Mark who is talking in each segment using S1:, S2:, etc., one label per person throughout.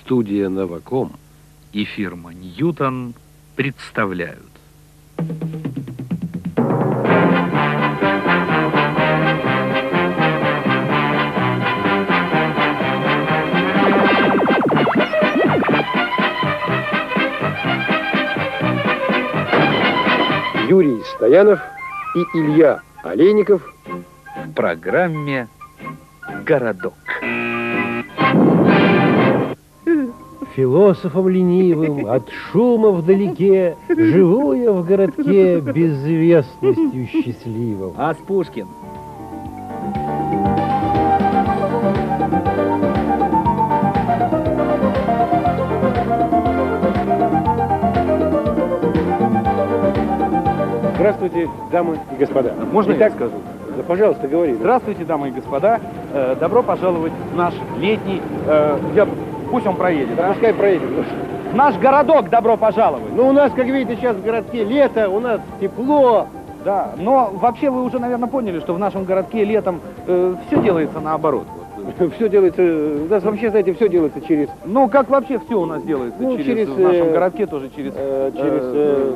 S1: Студия «Новаком»
S2: и фирма «Ньютон» представляют.
S1: Юрий Стоянов и Илья Олейников
S2: В программе «Городок».
S3: Философом ленивым, от шума вдалеке, Живу я в городке безвестностью счастливым.
S4: Ас Пушкин.
S5: Здравствуйте, дамы и господа.
S4: Можно
S5: Итак,
S4: я скажу?
S5: Да, пожалуйста, говори.
S4: Здравствуйте, дамы и господа. Э, добро пожаловать в наш летний... э, я- Пусть он проедет.
S5: Да,
S4: а?
S5: пускай проедем.
S4: В наш городок добро пожаловать.
S5: Ну, у нас, как видите, сейчас в городке лето, у нас тепло.
S4: Да, но вообще вы уже, наверное, поняли, что в нашем городке летом все делается наоборот. Вот, э,
S5: Все делается, у нас вообще, знаете, все делается через,
S4: Ну, как вообще все у нас делается
S5: Ну,
S4: через,
S5: через,
S4: в нашем
S5: э,
S4: городке тоже через...
S5: э, через,
S4: э,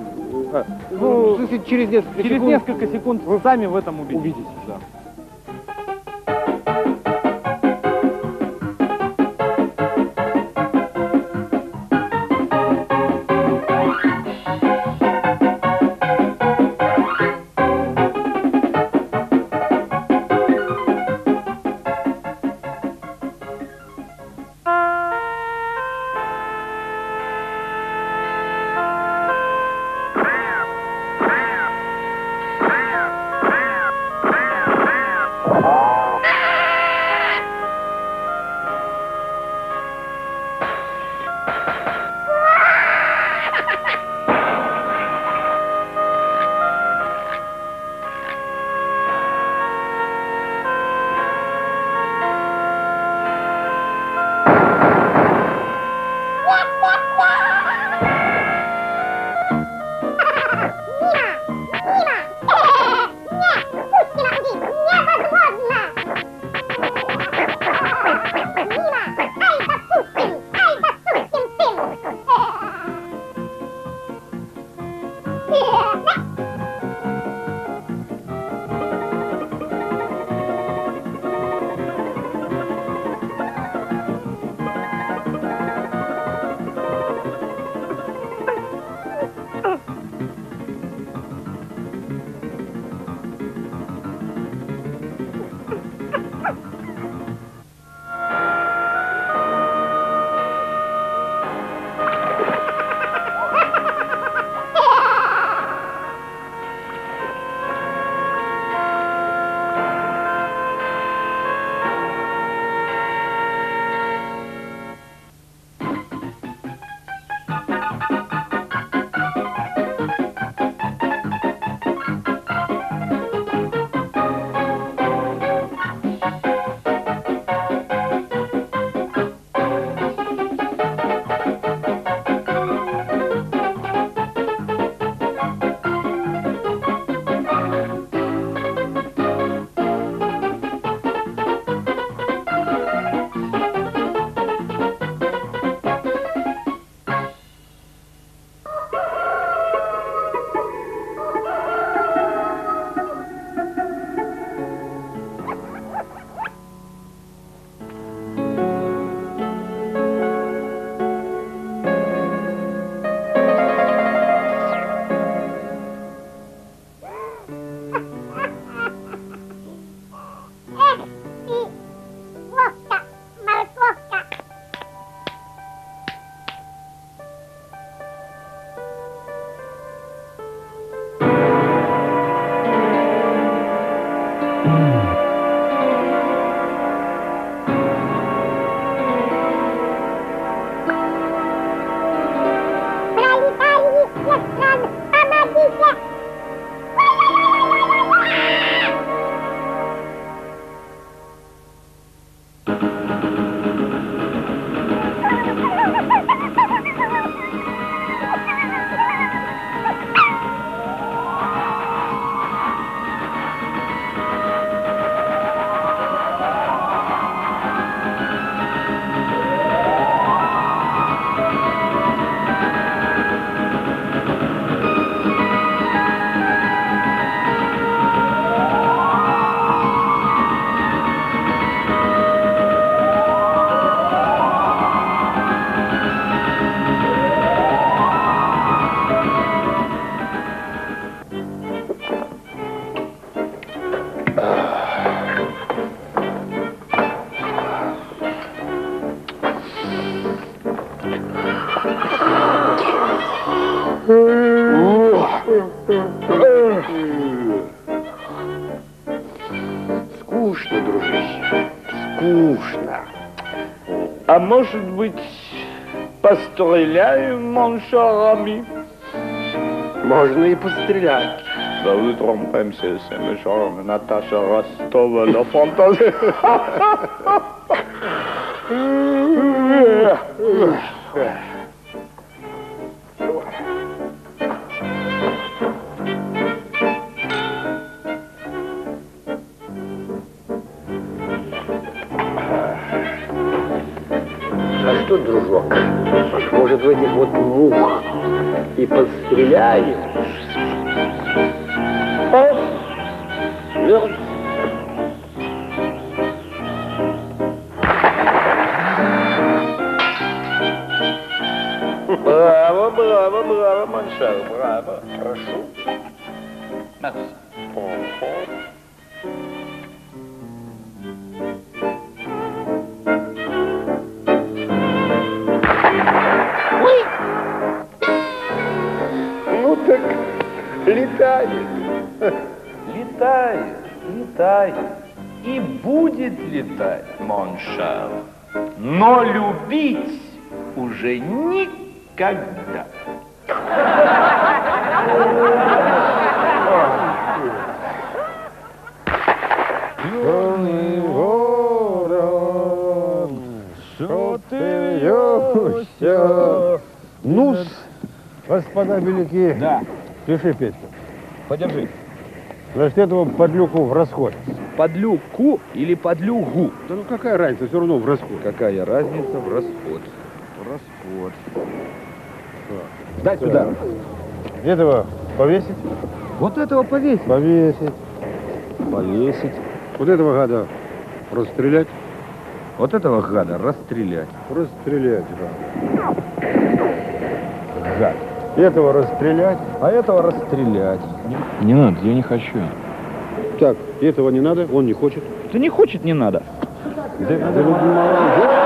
S5: э,
S4: а,
S5: ну,
S4: ну,
S5: через несколько
S4: через
S5: секунд.
S4: несколько секунд вы сами в этом убедитесь.
S5: Убедитесь.
S6: А может быть, постреляем, моншарами?
S1: Можно и пострелять.
S6: Да вы тромпаемся с Мишаром, Наташа Ростова, на фантазии.
S1: А что, дружок, может в этих вот мух и подстреляем? А? Ну,
S6: Моншар.
S2: Но любить уже никогда.
S3: Черный ворон, что ты вьешься? ну господа велики,
S4: Да.
S3: пиши, Петя.
S4: Подержи.
S3: Значит, этому подлюку в расход.
S4: Подлюку или подлюгу?
S3: Да ну какая разница, все равно в расход.
S2: Какая разница в расход?
S3: Расход.
S4: Дай сюда.
S3: Этого повесить?
S4: Вот этого повесь.
S3: Повесить.
S2: Повесить.
S3: Вот этого гада расстрелять?
S2: Вот этого гада расстрелять.
S3: Расстрелять, гад. Гад. Этого расстрелять?
S2: А этого расстрелять.
S7: Не надо, я не хочу.
S3: Так, этого не надо, он не хочет.
S4: Ты не хочет, не надо.
S3: Да, да, ну, молодец.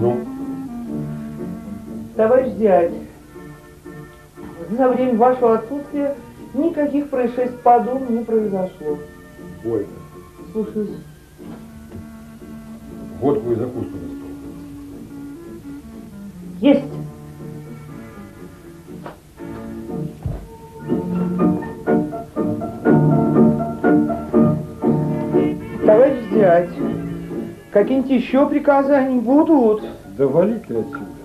S3: Ну,
S8: Товарищ дядь, за время вашего происшествий по дому не произошло.
S3: ой,
S8: Слушаюсь.
S3: водку и закуску на стол.
S8: Есть. Товарищ дядь, какие-нибудь еще приказания будут?
S3: Да вали ты отсюда.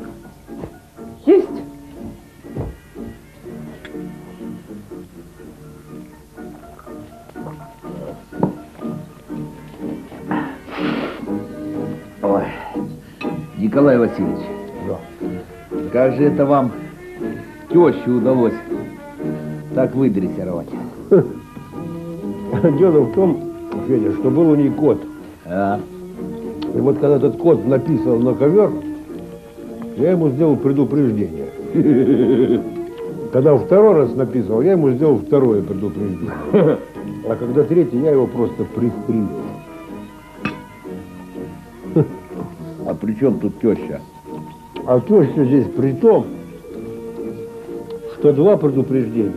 S9: Николай Васильевич, как же это вам тещу удалось так выдрессировать?
S3: Дело в том, Федя, что был у ней кот.
S9: А?
S3: И вот когда этот кот написал на ковер, я ему сделал предупреждение. Когда второй раз написал, я ему сделал второе предупреждение. А когда третий, я его просто пристрелил.
S9: При чем тут теща?
S3: А что здесь при том, что два предупреждения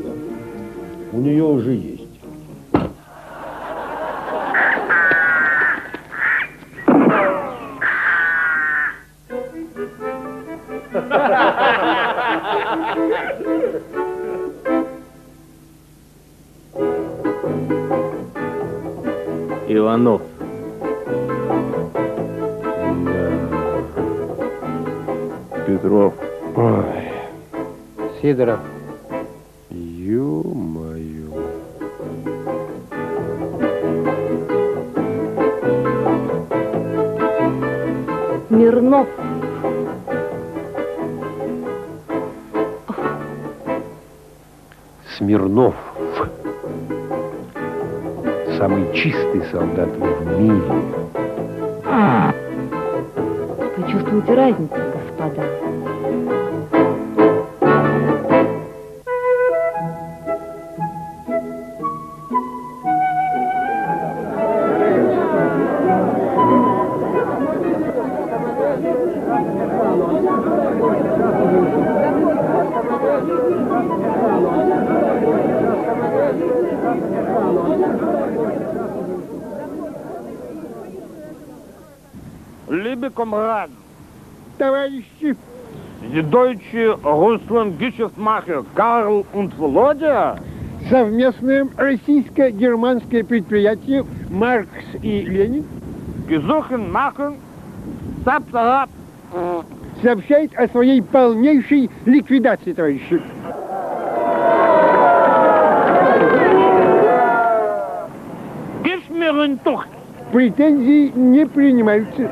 S3: у нее уже есть. Петров. Ой. Сидоров. Ё-моё.
S8: Смирнов.
S3: Смирнов. Самый чистый солдат в мире.
S8: Вы чувствуете разницу, господа?
S6: Liebe Kameraden,
S3: Товарищи,
S6: die deutsche Russland-Geschäftsmacher Karl und Володя?
S3: совместное российско-германское предприятие «Маркс и Ленин»
S6: gesuchen machen,
S3: сообщает о своей полнейшей ликвидации, товарищи.
S6: Tuch.
S3: Претензии не принимаются.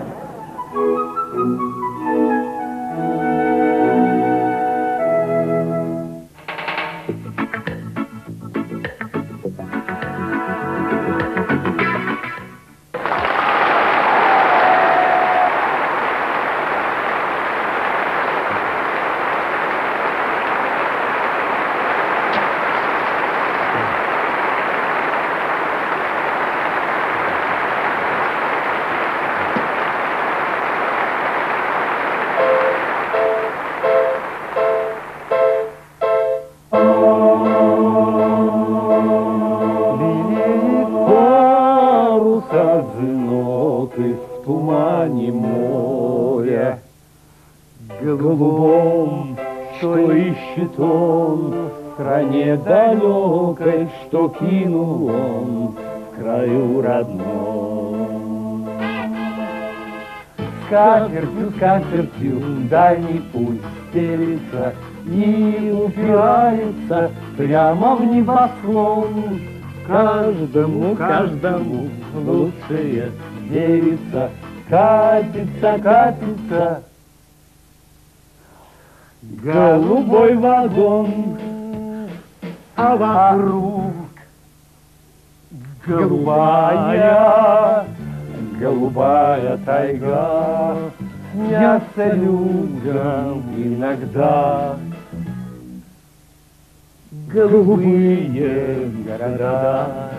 S5: Стране далекой, Что кинул он в краю родном. Скатертью, скатертью дальний путь стелится И упирается прямо в небосклон. Каждому, каждому лучшая девица Катится, катится Голубой вагон А вокруг Голубая, голубая тайга Снятся людям иногда голубые города,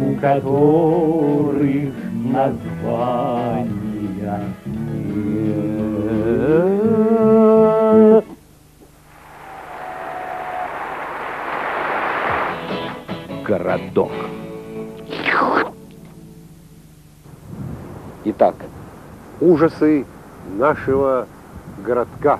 S5: у которых названия нет.
S6: Городок.
S2: Итак, ужасы нашего городка.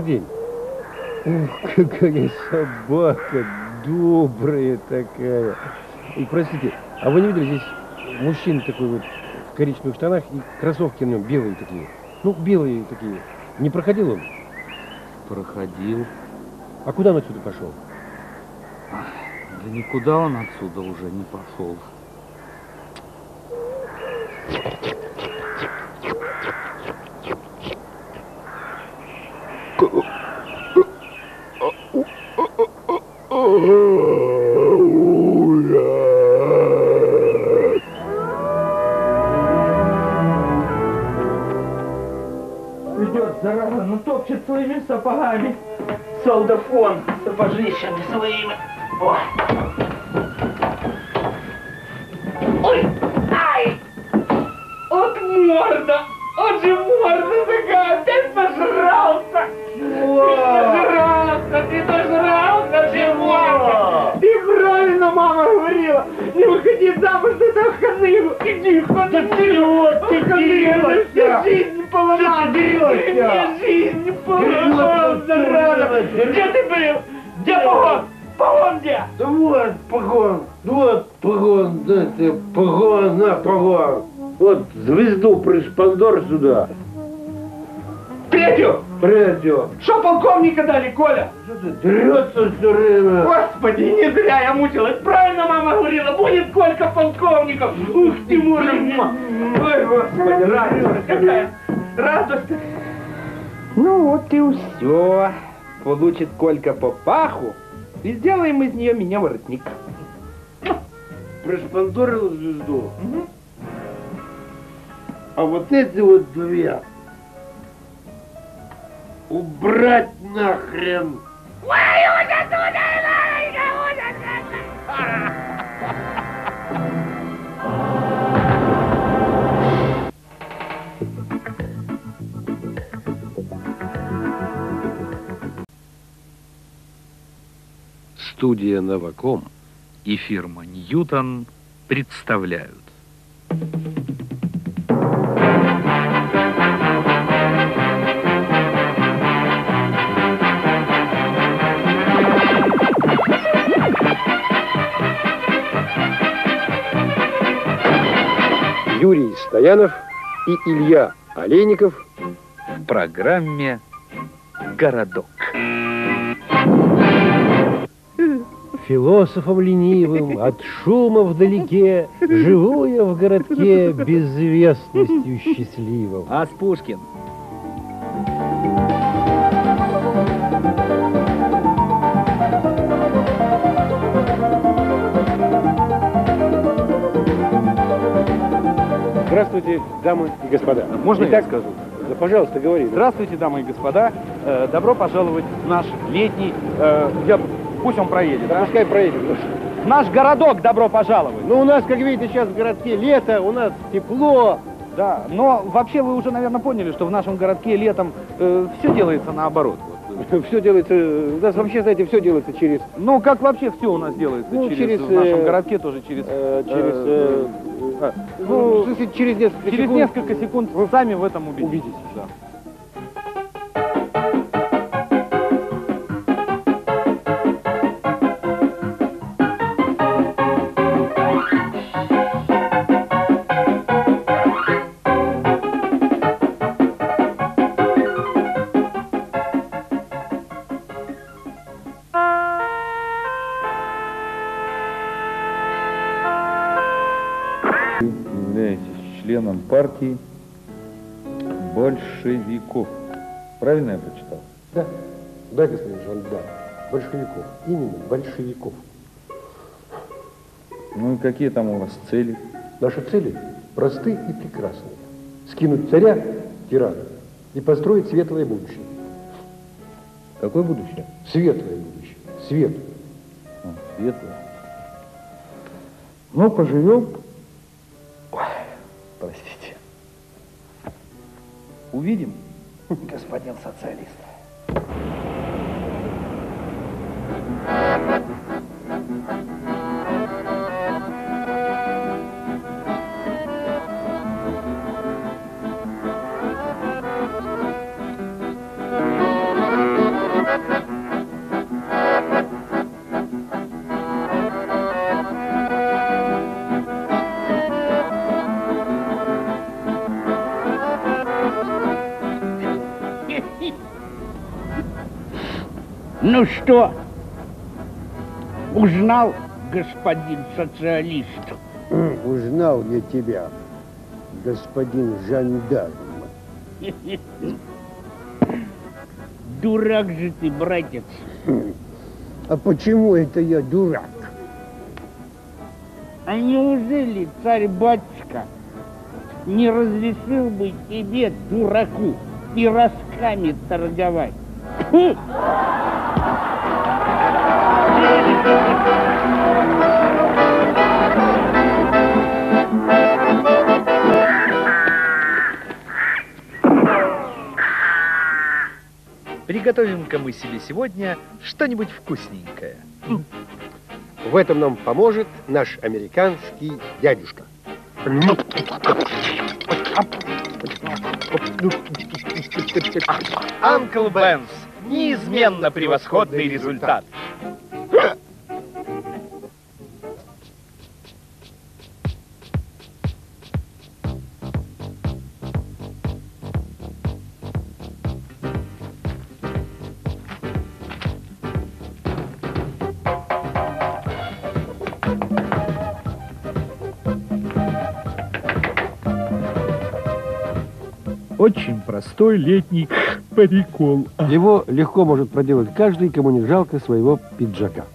S5: Добрый день. Ух, какая собака добрая такая. И простите, а вы не видели здесь мужчина такой вот в коричневых штанах и кроссовки на нем белые такие? Ну, белые такие. Не проходил он?
S6: Проходил.
S5: А куда он отсюда пошел?
S6: Да никуда он отсюда уже не пошел.
S10: Идет, зараза, ну топчет своими сапогами. Солдафон сапожищами своими. О. Ой, ай! Вот морда! Вот же морда такая! Опять нажрался! Ты нажрался! Ты Димон! Ты правильно мама говорила! Не выходи замуж за этого ханыру! Иди, ханыру! Да ты вот, ты делаешь! жизнь поломал! Мне жизнь поломал, зараза! Где ты был? Где погон? Погон где?
S5: Да вот погон, вот погон, да ты погон, на погон. Вот звезду приспандор сюда.
S10: Третью!
S5: Третью.
S10: Что полковника дали, Коля?
S5: Что ты дрется все время?
S10: Господи, не зря я мучилась. Правильно мама говорила, будет Колька полковником. Ух мой. Ой, господи, радость какая. Радость. Ну вот и все. Получит Колька по паху. И сделаем из нее меня воротник.
S3: прошпандорил звезду. А вот эти вот две убрать нахрен.
S11: Студия «Новаком»
S2: И фирма Ньютон представляют.
S12: Юрий Стоянов и Илья Олейников
S2: В программе «Городок».
S13: Философом ленивым, от шума вдалеке, Живу я в городке безвестностью счастливым.
S4: Ас Пушкин.
S3: Здравствуйте, дамы и господа.
S4: Можно я
S3: Итак,
S4: скажу?
S3: Да, пожалуйста, говори.
S4: Здравствуйте, дамы и господа. Э, добро пожаловать в наш летний... э, я... Пусть он проедет,
S3: Да пускай проедем. Ну,
S4: В наш городок добро пожаловать.
S3: Ну, у нас, как видите, сейчас в городке лето, у нас тепло.
S4: Да, но вообще вы уже, наверное, поняли, что в нашем городке летом все делается наоборот. Э,
S3: Все делается, у нас вообще, знаете, все делается через,
S4: Ну, как вообще все у нас делается
S3: Ну,
S4: через,
S3: через,
S4: в нашем
S3: э,
S4: городке тоже через...
S3: э, через,
S4: э,
S3: э, ну, смысле, через несколько
S4: через
S3: секунд.
S4: несколько секунд вы сами в этом убедитесь.
S3: Убедитесь.
S14: Партии большевиков. Правильно я прочитал?
S12: Да, да, господин жандарм, большевиков, именно большевиков.
S14: Ну и какие там у вас цели?
S12: Наши цели просты и прекрасны. Скинуть царя, тирана, и построить светлое будущее.
S14: Какое будущее?
S12: Светлое будущее. Свет.
S14: А, светлое. Ну, поживем. Простите. Увидим, господин социалист.
S8: Ну что, узнал, господин социалист?
S3: Узнал я тебя, господин жандарм.
S8: Дурак же ты, братец.
S3: А почему это я дурак?
S8: А неужели царь-батюшка не разрешил бы тебе, дураку, пирожками торговать? Фу!
S2: Приготовим-ка мы себе сегодня что-нибудь вкусненькое.
S12: В этом нам поможет наш американский дядюшка.
S2: Анкл Бенс. Неизменно превосходный результат.
S13: Очень простой летний прикол. Его легко может проделать каждый, кому не жалко своего пиджака.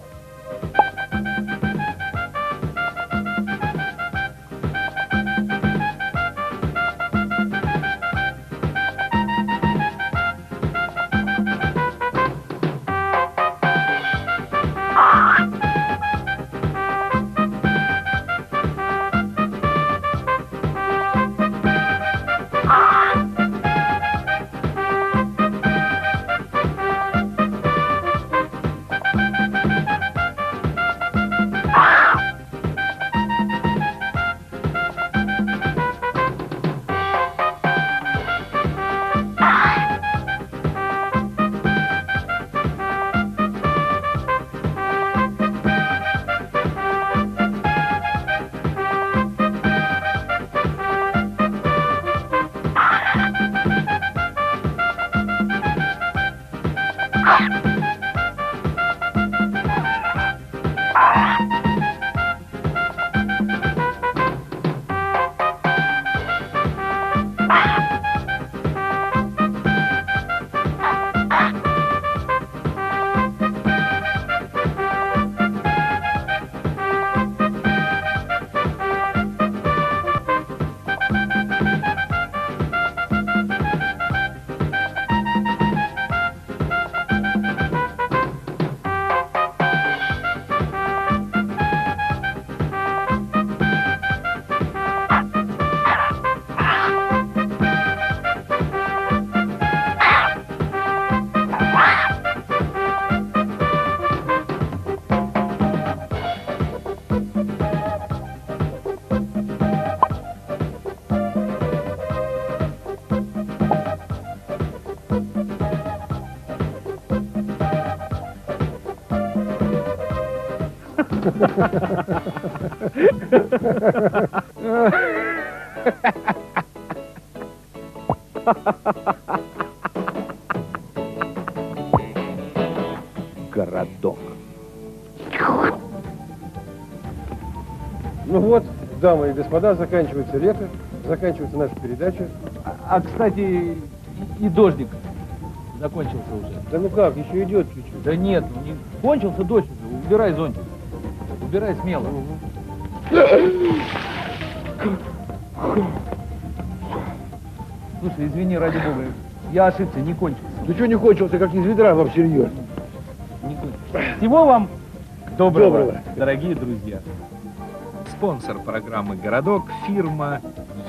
S15: Городок. Ну вот, дамы и господа, заканчивается лето, заканчивается наша передача.
S4: А, кстати, и, и дождик закончился уже.
S15: Да ну как, еще идет чуть-чуть.
S4: Да нет, не кончился дождь уже. Убирай зонтик. Убирай смело. Слушай, извини, ради бога, я ошибся, не кончился.
S15: Ну что не кончился, как из ведра вам всерьез?
S4: Не кончился. Всего вам доброго,
S15: Доброго.
S4: дорогие друзья.
S2: Спонсор программы «Городок» – фирма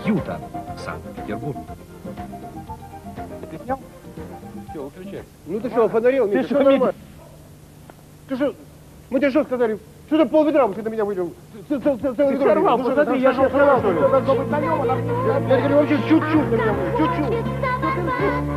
S2: «Юта», Санкт-Петербург.
S4: Ты снял? Все, выключай.
S15: Ну ты что, фонарил?
S4: Ты что.
S15: Ты что? Мы тебе что сказали? Что ты пол ведра ты на меня вылил? Целый
S4: Ты
S15: ведро
S4: сорвал, посмотри, я же мне.
S15: Я говорю, вообще чуть-чуть на меня вылил, чуть-чуть.